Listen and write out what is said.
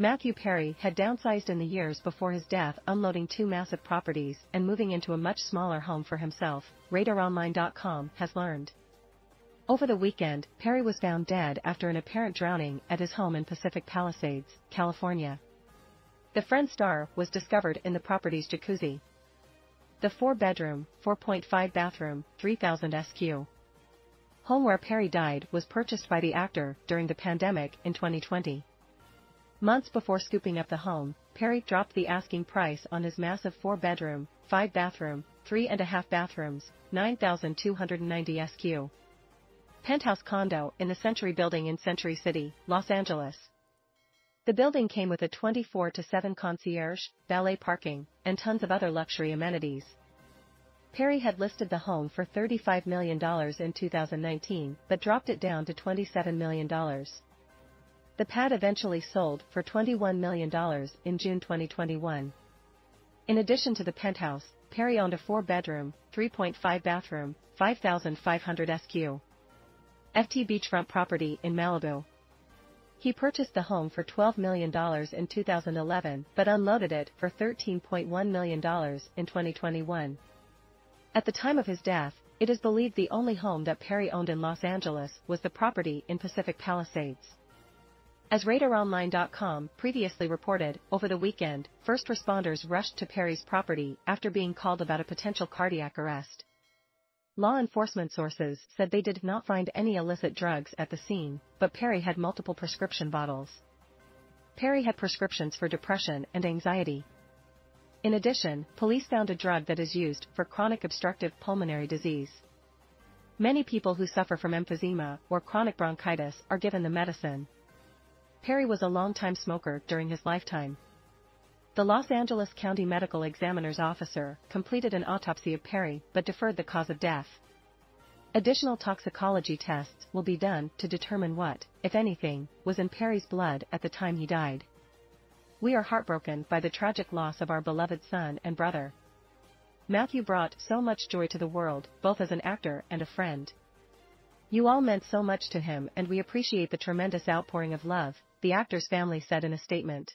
Matthew Perry had downsized in the years before his death unloading two massive properties and moving into a much smaller home for himself, RadarOnline.com has learned. Over the weekend, Perry was found dead after an apparent drowning at his home in Pacific Palisades, California. The Friend star was discovered in the property's jacuzzi. The four-bedroom, 4.5 bathroom, 3000 SQ home where Perry died was purchased by the actor during the pandemic in 2020. Months before scooping up the home, Perry dropped the asking price on his massive four-bedroom, five-bathroom, three-and-a-half bathrooms, 9,290 SQ. Penthouse condo in the Century Building in Century City, Los Angeles. The building came with a 24 to 7 concierge, valet parking, and tons of other luxury amenities. Perry had listed the home for $35 million in 2019 but dropped it down to $27 million. The pad eventually sold for $21 million in June 2021. In addition to the penthouse, Perry owned a four-bedroom, 3.5 bathroom, 5,500 SQ FT beachfront property in Malibu. He purchased the home for $12 million in 2011 but unloaded it for $13.1 million in 2021. At the time of his death, it is believed the only home that Perry owned in Los Angeles was the property in Pacific Palisades. As RadarOnline.com previously reported, over the weekend, first responders rushed to Perry's property after being called about a potential cardiac arrest. Law enforcement sources said they did not find any illicit drugs at the scene, but Perry had multiple prescription bottles. Perry had prescriptions for depression and anxiety. In addition, police found a drug that is used for chronic obstructive pulmonary disease. Many people who suffer from emphysema or chronic bronchitis are given the medicine, Perry was a longtime smoker during his lifetime. The Los Angeles County Medical Examiner's officer completed an autopsy of Perry but deferred the cause of death. Additional toxicology tests will be done to determine what, if anything, was in Perry's blood at the time he died. We are heartbroken by the tragic loss of our beloved son and brother. Matthew brought so much joy to the world, both as an actor and a friend. You all meant so much to him and we appreciate the tremendous outpouring of love, the actor's family said in a statement.